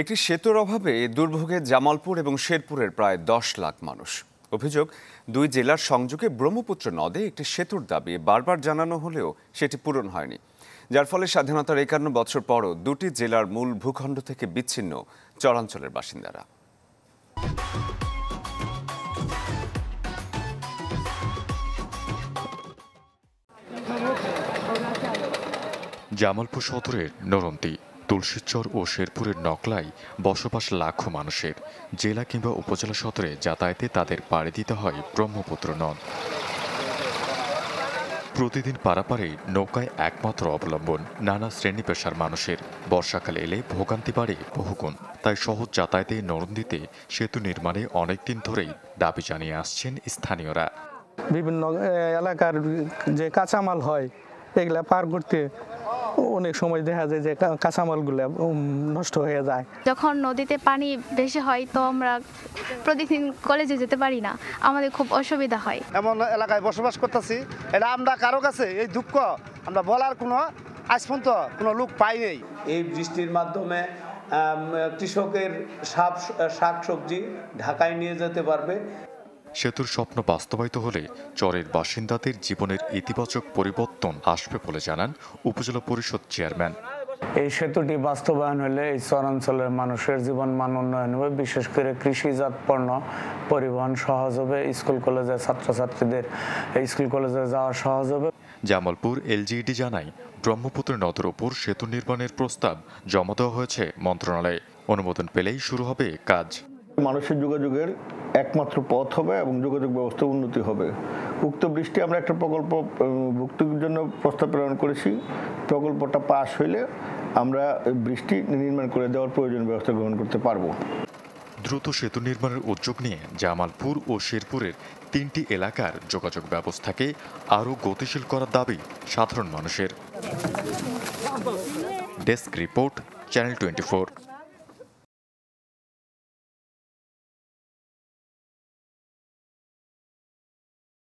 একটি সেতুর অভাবে দুর্ভোগে জামালপুর এবং শেরপুরের প্রায় দশ লাখ মানুষ। অভিযোগ, দুই জেলার সংযোগে ব্রহ্মপুত্র নদে একটি সেতুর দাবি বারবার জানানো হলেও সেটি পূরণ হয়নি। যার ফলে স্বাধীনতার একান্ন বছর পরও দুটি জেলার মূল ভূখণ্ড থেকে বিচ্ছিন্ন চরাঞ্চলের বাসিন্দারা। জামালপুর সদরের নরন্তি তুলসীচর ও শেরপুরের নকলায় বসবাস লাখো মানুষের। জেলা কিংবা উপজেলা সদরে যাতায়াতে তাদের পাড়ি দিতে হয় ব্রহ্মপুত্র নদ। প্রতিদিন পারাপারে নৌকায় একমাত্র অবলম্বন নানা শ্রেণি পেশার মানুষের। বর্ষাকালে এলে ভোগান্তি বাড়ে বহুগুণ। তাই সহজ যাতায়াতে নরন্দিতে সেতু নির্মাণে অনেকদিন ধরেই দাবি জানিয়ে আসছেন স্থানীয়রা। বিভিন্ন এলাকার যে কাঁচামাল হয়, এগুলা পার করতে অনেক সময় দেখা যায় যে কা- কাঁচামালগুলা নষ্ট হয়ে যায়। যখন নদীতে পানি বেশি হয় তো আমরা প্রতিদিন কলেজে যেতে পারি না। আমাদের খুব অসুবিধা হয়। এমন এলাকায় বসবাস করতেছি এটা আমরা কারও কাছে এই দুঃখ আমরা বলার কোনো আজ পর্যন্ত কোনো লোক পাই নেই। এই বৃষ্টির মাধ্যমে কৃষকের শাক শাকসবজি ঢাকায় নিয়ে যেতে পারবে। সেতুর স্বপ্ন বাস্তবায়িত হলে চরের বাসিন্দাদের জীবনের ইতিবাচক পরিবর্তন আসবে বলে জানান উপজেলা পরিষদ চেয়ারম্যান। এই সেতুটি বাস্তবায়ন হলে এই চরাঞ্চলের মানুষের জীবন মান উন্নয়ন হবে। বিশেষ করে কৃষিজাত পণ্য পরিবহন সহজ হবে। স্কুল কলেজের ছাত্রছাত্রীদের স্কুল কলেজে যাওয়া সহজ হবে। জামালপুর এলজিইডি জানায় ব্রহ্মপুত্র নদের ওপর সেতু নির্মাণের প্রস্তাব জমা দেওয়া হয়েছে মন্ত্রণালয়ে। অনুমোদন পেলেই শুরু হবে কাজ। মানুষের যোগাযোগের একমাত্র পথ হবে এবং যোগাযোগ ব্যবস্থা উন্নতি হবে। উক্ত বৃষ্টি আমরা একটা প্রকল্প ভুক্তির জন্য প্রস্তাব প্রেরণ করেছি। প্রকল্পটা পাশ হইলে আমরা বৃষ্টি নির্মাণ করে দেওয়ার প্রয়োজন ব্যবস্থা গ্রহণ করতে পারব। দ্রুত সেতু নির্মাণের উদ্যোগ নিয়ে জামালপুর ও শেরপুরের তিনটি এলাকার যোগাযোগ ব্যবস্থাকে আরও গতিশীল করার দাবি সাধারণ মানুষের। Desk report, channel twenty